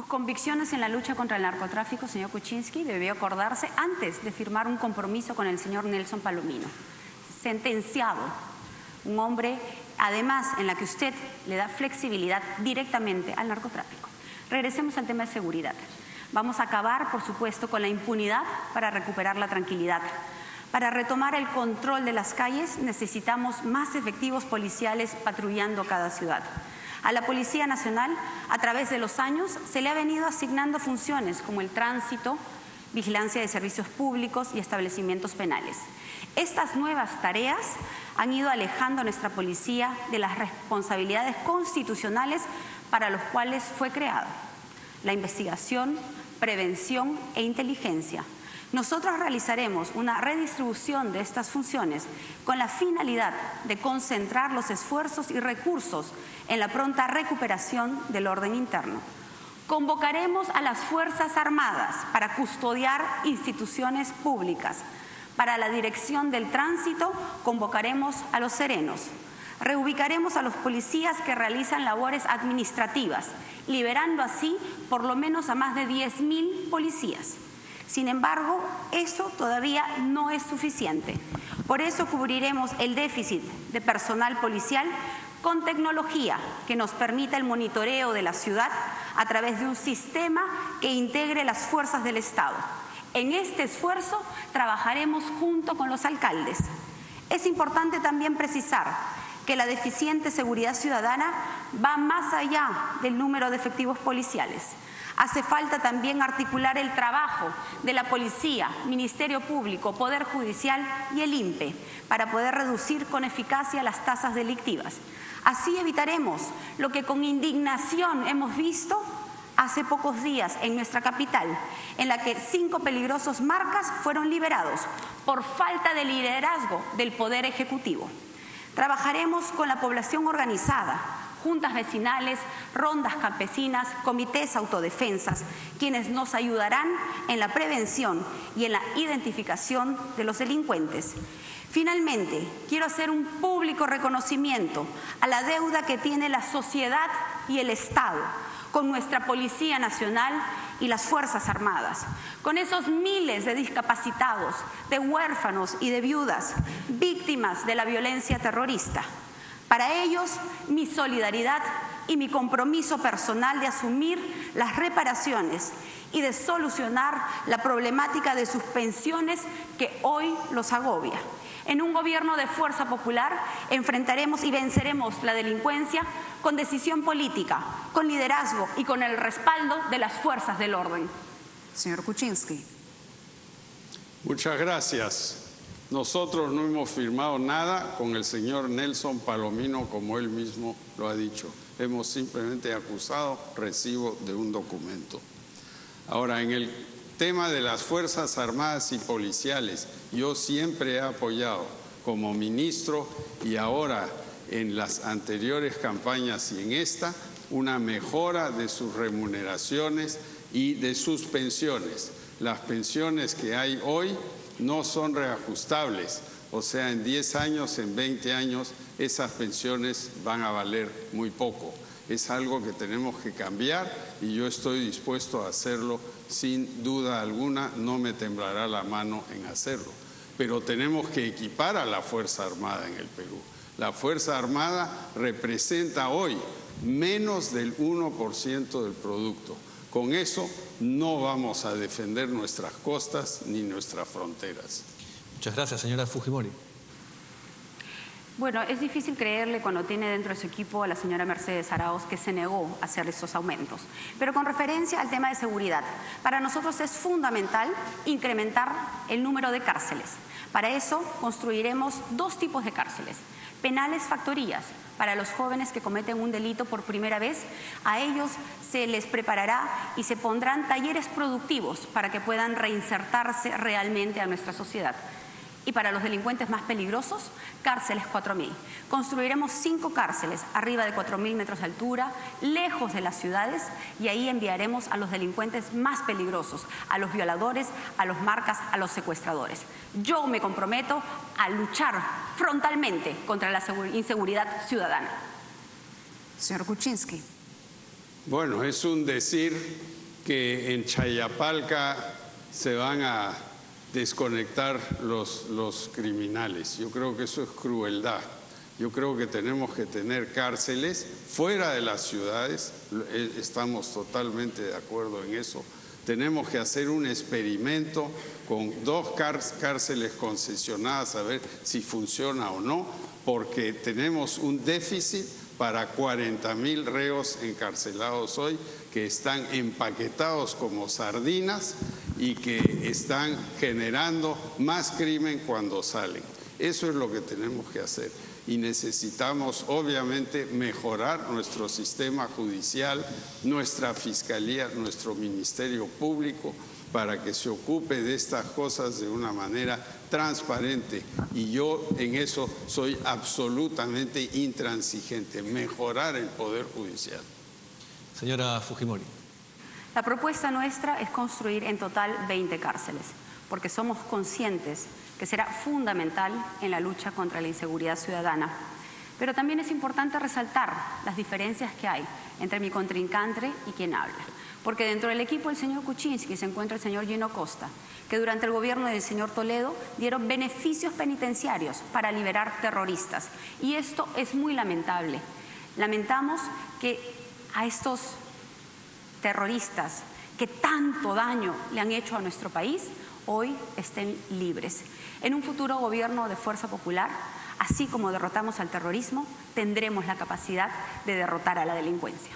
Sus convicciones en la lucha contra el narcotráfico, señor Kuczynski, debió acordarse antes de firmar un compromiso con el señor Nelson Palomino, sentenciado, un hombre, además, en la que usted le da flexibilidad directamente al narcotráfico. Regresemos al tema de seguridad. Vamos a acabar, por supuesto, con la impunidad para recuperar la tranquilidad. Para retomar el control de las calles necesitamos más efectivos policiales patrullando cada ciudad. A la Policía Nacional, a través de los años, se le ha venido asignando funciones como el tránsito, vigilancia de servicios públicos y establecimientos penales. Estas nuevas tareas han ido alejando a nuestra policía de las responsabilidades constitucionales para los cuales fue creada, la investigación, prevención e inteligencia nosotros realizaremos una redistribución de estas funciones con la finalidad de concentrar los esfuerzos y recursos en la pronta recuperación del orden interno. Convocaremos a las Fuerzas Armadas para custodiar instituciones públicas. Para la dirección del tránsito convocaremos a los serenos. Reubicaremos a los policías que realizan labores administrativas, liberando así por lo menos a más de 10.000 policías. Sin embargo, eso todavía no es suficiente. Por eso cubriremos el déficit de personal policial con tecnología que nos permita el monitoreo de la ciudad a través de un sistema que integre las fuerzas del Estado. En este esfuerzo trabajaremos junto con los alcaldes. Es importante también precisar que la deficiente seguridad ciudadana va más allá del número de efectivos policiales. Hace falta también articular el trabajo de la policía, Ministerio Público, Poder Judicial y el INPE para poder reducir con eficacia las tasas delictivas. Así evitaremos lo que con indignación hemos visto hace pocos días en nuestra capital, en la que cinco peligrosos marcas fueron liberados por falta de liderazgo del Poder Ejecutivo. Trabajaremos con la población organizada, juntas vecinales, rondas campesinas, comités autodefensas, quienes nos ayudarán en la prevención y en la identificación de los delincuentes. Finalmente, quiero hacer un público reconocimiento a la deuda que tiene la sociedad y el Estado con nuestra Policía Nacional y las Fuerzas Armadas, con esos miles de discapacitados, de huérfanos y de viudas, víctimas de la violencia terrorista. Para ellos, mi solidaridad y mi compromiso personal de asumir las reparaciones y de solucionar la problemática de sus pensiones que hoy los agobia. En un gobierno de fuerza popular enfrentaremos y venceremos la delincuencia con decisión política, con liderazgo y con el respaldo de las fuerzas del orden. Señor Kuczynski. Muchas gracias. Nosotros no hemos firmado nada con el señor Nelson Palomino, como él mismo lo ha dicho. Hemos simplemente acusado recibo de un documento. Ahora, en el tema de las Fuerzas Armadas y Policiales, yo siempre he apoyado como ministro y ahora en las anteriores campañas y en esta, una mejora de sus remuneraciones y de sus pensiones. Las pensiones que hay hoy no son reajustables. O sea, en 10 años, en 20 años, esas pensiones van a valer muy poco. Es algo que tenemos que cambiar y yo estoy dispuesto a hacerlo sin duda alguna, no me temblará la mano en hacerlo. Pero tenemos que equipar a la Fuerza Armada en el Perú. La Fuerza Armada representa hoy menos del 1% del producto. Con eso no vamos a defender nuestras costas ni nuestras fronteras. Muchas gracias, señora Fujimori. Bueno, es difícil creerle cuando tiene dentro de su equipo a la señora Mercedes Arauz que se negó a hacer esos aumentos. Pero con referencia al tema de seguridad, para nosotros es fundamental incrementar el número de cárceles. Para eso construiremos dos tipos de cárceles. Penales factorías, para los jóvenes que cometen un delito por primera vez. A ellos se les preparará y se pondrán talleres productivos para que puedan reinsertarse realmente a nuestra sociedad y para los delincuentes más peligrosos, cárceles 4.000. Construiremos cinco cárceles arriba de 4.000 metros de altura, lejos de las ciudades, y ahí enviaremos a los delincuentes más peligrosos, a los violadores, a los marcas, a los secuestradores. Yo me comprometo a luchar frontalmente contra la inseguridad ciudadana. Señor Kuczynski. Bueno, es un decir que en Chayapalca se van a desconectar los, los criminales. Yo creo que eso es crueldad. Yo creo que tenemos que tener cárceles fuera de las ciudades, eh, estamos totalmente de acuerdo en eso. Tenemos que hacer un experimento con dos cárceles concesionadas a ver si funciona o no, porque tenemos un déficit para 40 mil reos encarcelados hoy que están empaquetados como sardinas y que están generando más crimen cuando salen. Eso es lo que tenemos que hacer y necesitamos obviamente mejorar nuestro sistema judicial, nuestra fiscalía, nuestro ministerio público para que se ocupe de estas cosas de una manera transparente. Y yo en eso soy absolutamente intransigente, mejorar el Poder Judicial. Señora Fujimori. La propuesta nuestra es construir en total 20 cárceles, porque somos conscientes que será fundamental en la lucha contra la inseguridad ciudadana. Pero también es importante resaltar las diferencias que hay entre mi contrincante y quien habla. Porque dentro del equipo del señor Kuczynski se encuentra el señor Gino Costa, que durante el gobierno del señor Toledo dieron beneficios penitenciarios para liberar terroristas. Y esto es muy lamentable. Lamentamos que a estos terroristas que tanto daño le han hecho a nuestro país hoy estén libres. En un futuro gobierno de fuerza popular, así como derrotamos al terrorismo, tendremos la capacidad de derrotar a la delincuencia.